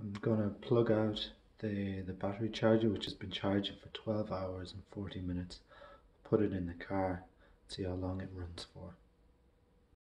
I'm going to plug out the, the battery charger which has been charging for 12 hours and 40 minutes. Put it in the car, see how long it runs for.